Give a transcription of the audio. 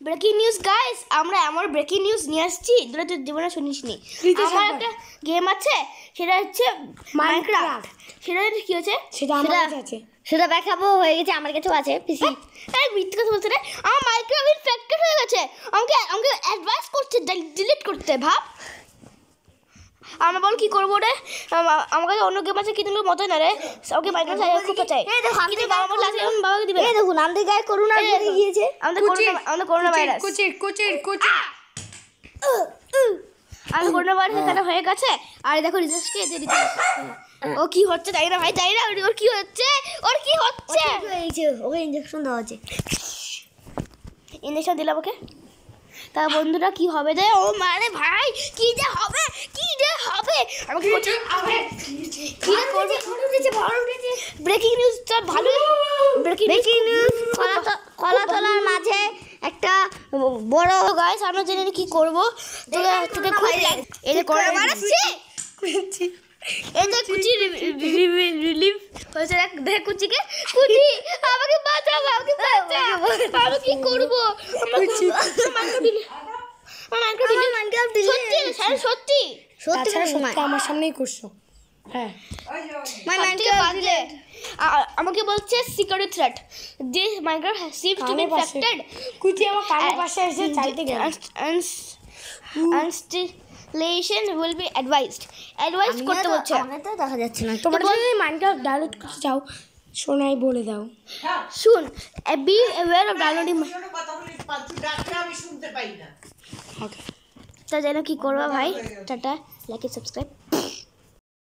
Breaking news guys আমরা এমন breaking news নিয়ে আসছি তোরা তো জীবনে শুনিস নি আমার একটা গেম আছে সেটা হচ্ছে মাইনক্রাফট সেটা কি হচ্ছে সেটা আমার কাছে আছে। সেটা দেখাবো হয়ে গেছে আমার কাছেও আছে পিসি আরে মিথ্যে কথা বলছে রে আমার মাইক্রোওয়েভ ইনফেক্টেড হয়ে গেছে। আমাকে আমাকে অ্যাডভাইস করছে ডিলিট করতে ভাব। আমরা বল কি করব রে? আমা- আমার কাছে অন্য গেম আছে কিন্তু মতো না রে? ওকে খুব চাই। কিন্তু বাবা আসলে আমি বাবাকে দিবে এই দেখুন আমাদের গায়ে করোনা ঢুকে গিয়েছে। আমাদের করোনা আমাদের করোনা ভাইরাস। কুচির কুচির কুচির। আমি করোনা ভাইরাস এখানে হয়ে গেছে। আর এই দেখো রিসার্চকে দিয়ে দিতে ও কি হচ্ছে তাই না ভাই তাই না। ওর কি হচ্ছে? ওর কি হচ্ছে? ওকে ইঞ্জেকশন দেওয়া আছে ইঞ্জেকশন দিলাম ওকে। তা বন্ধুরা কি হবে রে? ও মানে ভাই কি যে হবে কি যে হবে আমাকে বলছে কি যে করবে ব্রেকিং নিউজটা ভালো ব্রেকিং নিউজ কলা তলার মাঝে একটা বড় গাইস আমরা জেনে কি করব। তোকে তোকে খুব এই যে করোনা ভাইরাস কুচি। রিলিফ হয়েছে দেখ দেখ কুচিকে। কুচি আমাকে বাঁচাও আমাকে বাঁচাও। আমি কি করব? স্যার সত্যি। করে সত্যি আমার সামনেই করছ। হ্যাঁ। আমাকে বলছে security threat this migrate sims to be infected কুচি আমার কানের পাশে এসে চাইতে গেল installation will be advised advice করতে বলছে। আমাকে তো দেখা যাচ্ছে না। তোমরা যদি মাইনক্রাফট ডাউনলোড করতে চাও শোনাই বলে দাও। শুন বি অ্যাওয়্যার অফ ডাউনলোডিং কথা বলি পাঁচু ডাকলে আমি শুনতে পাই না। ওকে তা যেন কি করবা ভাই? Tata like subscribe